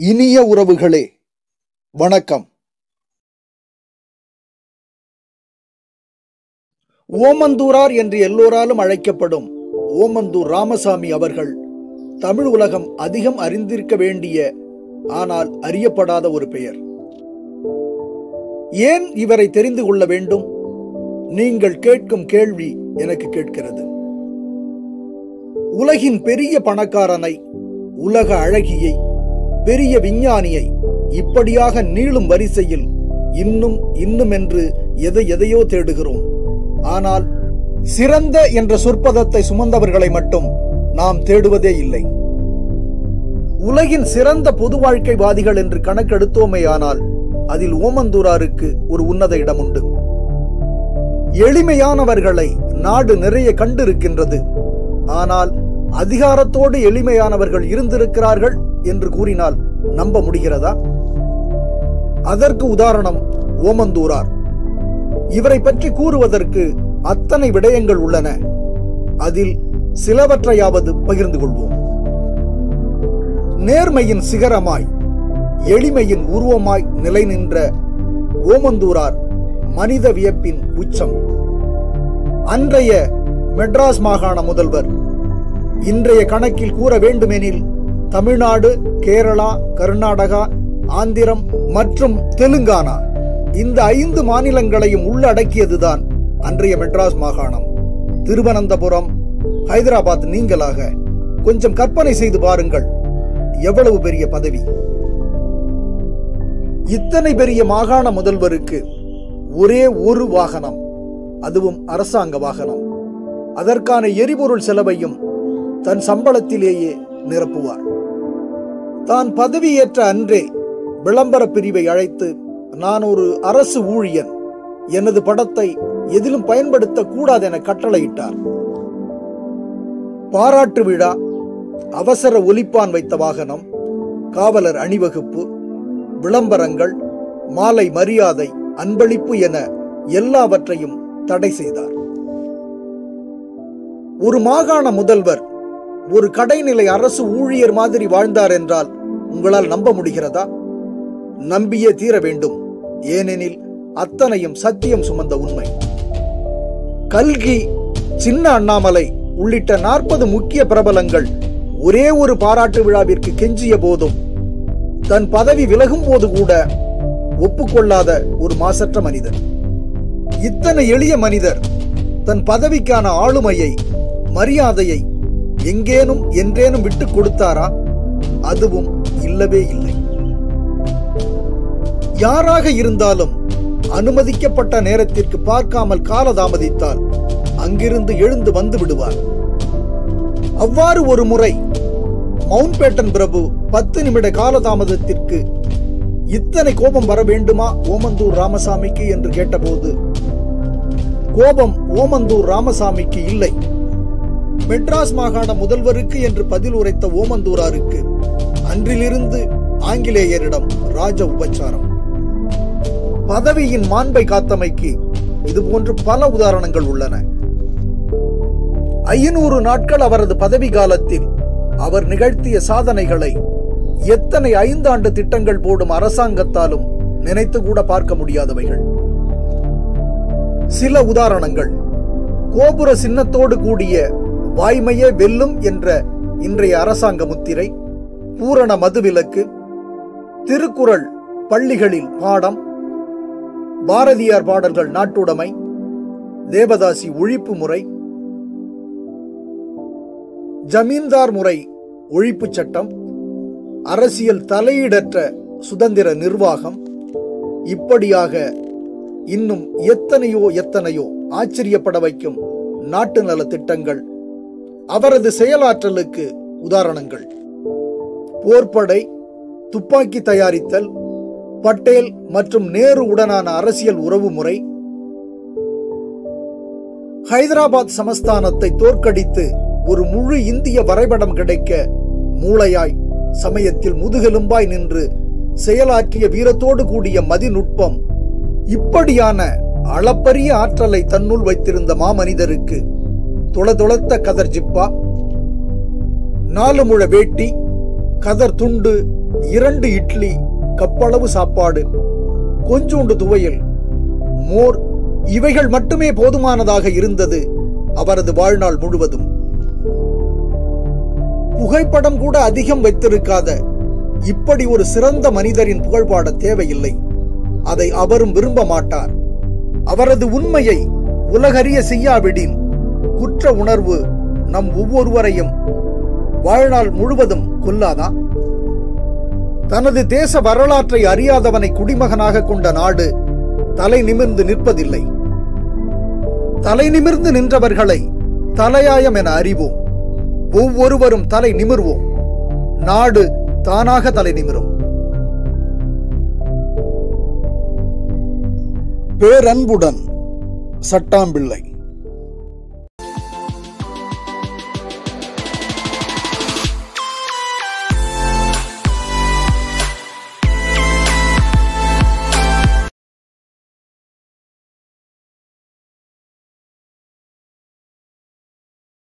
இனிய உறவுகளே வணக்கம். ஓமந்தூரார் என்று எல்லோராலும் அழைக்கப்படும் ஓமந்தூர் ராமசாமி அவர்கள் தமிழ் உலகம் அதிகம் அறிந்திருக்க வேண்டிய ஆனால் அறியப்படாத ஒரு பெயர். ஏன் இவரை தெரிந்து கொள்ள வேண்டும்? நீங்கள் கேட்கும் கேள்வி எனக்கு கேட்கிறது. உலகின் பெரிய பணக்காரனை உலக அழகியை பெரிய விஞ்ஞானியை இப்படியாக நீளும் வரிசையில் இன்னும் இன்னும் என்று எதை எதையோ தேடுகிறோம். ஆனால் சிறந்த என்ற சொற்பதத்தை சுமந்தவர்களை மட்டும் நாம் தேடுவதே இல்லை. உலகின் சிறந்த பொது வாழ்க்கைவாதிகள் என்று கணக்கெடுத்தோமேயானால் அதில் ஓமந்தூராருக்கு ஒரு உன்னத இடம் உண்டு எளிமையானவர்களை நாடு நிறைய கண்டிருக்கின்றது. ஆனால் அதிகாரத்தோடு எளிமையானவர்கள் இருந்திருக்கிறார்கள் என்று கூறினால் நம்ப முடிகிறதா? அதற்கு உதாரணம் ஓமந்தூரார். இவரை பற்றி கூறுவதற்கு அத்தனை விடயங்கள் உள்ளன. அதில் சிலவற்றையாவது பகிர்ந்து கொள்வோம். நேர்மையின் சிகரமாய் எளிமையின் உருவமாய் நிலை நின்ற ஓமந்தூரார் மனித வியப்பின் உச்சம். அன்றைய மெட்ராஸ் மாகாண முதல்வர் இன்றைய கணக்கில் கூற வேண்டுமெனில் தமிழ்நாடு கேரளா கர்நாடகா ஆந்திரம் மற்றும் தெலுங்கானா இந்த ஐந்து மாநிலங்களையும் உள்ளடக்கியதுதான் அன்றைய மெட்ராஸ் மாகாணம். திருவனந்தபுரம் ஹைதராபாத் நீங்களாக கொஞ்சம் கற்பனை செய்து பாருங்கள். எவ்வளவு பெரிய பதவி. இத்தனை பெரிய மாகாண முதல்வருக்கு ஒரே ஒரு வாகனம் அதுவும் அரசாங்க வாகனம். அதற்கான எரிபொருள் செலவையும் தன் சம்பளத்திலேயே நிரப்புவார். தான் பதவியேற்ற அன்றே விளம்பர பிரிவை அழைத்து நான் ஒரு அரசு ஊழியன். எனது படத்தை எதிலும் பயன்படுத்த கூடாது என கட்டளையிட்டார். பாராட்டு விழா அவசர ஒலிப்பான் வைத்த வாகனம் காவலர் அணிவகுப்பு விளம்பரங்கள் மாலை மரியாதை அன்பளிப்பு என எல்லாவற்றையும் தடை செய்தார். ஒரு மாகாண முதல்வர் ஒரு கடைநிலை அரசு ஊழியர் மாதிரி வாழ்ந்தார் என்றால் உங்களால் நம்ப முடிகிறதா? நம்பியே தீர வேண்டும். ஏனெனில் அத்தனையும் சத்தியம் சுமந்த உண்மை. கல்கி சின்ன அண்ணாமலை உள்ளிட்ட நாற்பது முக்கிய பிரபலங்கள் ஒரே ஒரு பாராட்டு விழாவிற்கு கெஞ்சிய போதும் தன் பதவி விலகும் போது கூட ஒப்புக்கொள்ளாத ஒரு மாசற்ற மனிதர் இத்தனை எளிய மனிதர் தன் பதவிக்கான ஆளுமையை மரியாதையை எங்கேனும் என்றேனும் விட்டு கொடுத்தாரா? அதுவும் இல்லவே இல்லை. யாராக இருந்தாலும் அனுமதிக்கப்பட்ட நேரத்திற்கு பார்க்காமல் காலதாமதித்தால் அங்கிருந்து எழுந்து வந்து விடுவார். அவ்வாறு ஒரு முறை மவுண்ட் பேட்டன் பிரபு பத்து நிமிட காலதாமதத்திற்கு இத்தனை கோபம் வர வேண்டுமா ஓமந்தூர் ராமசாமிக்கு? என்று கேட்டபோது கோபம் ஓமந்தூர் ராமசாமிக்கு இல்லை. மெட்ராஸ் மாகாண முதல்வருக்கு என்று பதில் உரைத்த ஓமந்தூராருக்கு. அன்றிலிருந்து ஆங்கிலேயரிடம் ராஜ உபச்சாரம். பதவியின் மாண்பை காத்தமைக்கு இதுபோன்று பல உதாரணங்கள் உள்ளன. ஐநூறு நாட்கள் அவரது பதவி காலத்தில் அவர் நிகழ்த்திய சாதனைகளை எத்தனை ஐந்தாண்டு திட்டங்கள் போடும் அரசாங்கத்தாலும் நினைத்து கூட பார்க்க முடியாதவைகள். சில உதாரணங்கள். கோபுர சின்னத்தோடு கூடிய வாய்மையே வெல்லும் என்ற இன்றைய அரசாங்க முத்திரை பூரண மதுவிலக்கு திருக்குறள் பள்ளிகளில் பாடம் பாரதியார் பாடல்கள் நாட்டுடைமை தேவதாசி ஒழிப்பு முறை ஜமீன்தார் முறை ஒழிப்பு சட்டம் அரசியல் தலையீடற்ற சுதந்திர நிர்வாகம். இப்படியாக இன்னும் எத்தனையோ எத்தனையோ ஆச்சரியப்பட வைக்கும் நாட்டு நல திட்டங்கள் அவரது செயலாற்றலுக்கு உதாரணங்கள். போர்ப்படை துப்பாக்கி தயாரித்தல் பட்டேல் மற்றும் நேரு உடனான அரசியல் உறவு முறை. ஹைதராபாத் சமஸ்தானத்தை தோற்கடித்து ஒரு முழு இந்திய வரைபடம் கிடைக்க மூளையாய் சமயத்தில் முதுகெலும்பாய் நின்று செயலாற்றிய வீரத்தோடு கூடிய மதிநுட்பம் இப்படியான அளப்பரிய ஆற்றலை தன்னுள் வைத்திருந்த மாமனிதருக்கு துளதுளத்த கதர் ஜிப்பா. நாலு முழ வேட்டி கதர் துண்டு இரண்டு இட்லி கப்பளவு சாப்பாடு கொஞ்சோண்டு துவையல் மோர் இவைகள் மட்டுமே போதுமானதாக இருந்தது அவரது வாழ்நாள் முழுவதும். புகைப்படம் கூட அதிகம் வைத்திருக்காத இப்படி ஒரு சிறந்த மனிதரின் புகழ்பாட தேவையில்லை. அதை அவரும் விரும்ப மாட்டார். அவரது உண்மையை உலகறிய செய்யாவிடின் குற்ற உணர்வு நம் ஒவ்வொருவரையும் வாழ்நாள் முழுவதும் கொல்லாதா? தனது தேச வரலாற்றை அறியாதவனை குடிமகனாக கொண்ட நாடு தலை நிமிர்ந்து நிற்பதில்லை. தலை நிமிர்ந்து நின்றவர்களை தலையாயம் என அறிவோம். ஒவ்வொருவரும் தலை நிமிர்வோம். நாடு தானாக தலை நிமிரும். பேரன்புடன் சட்டாம்பிள்ளை.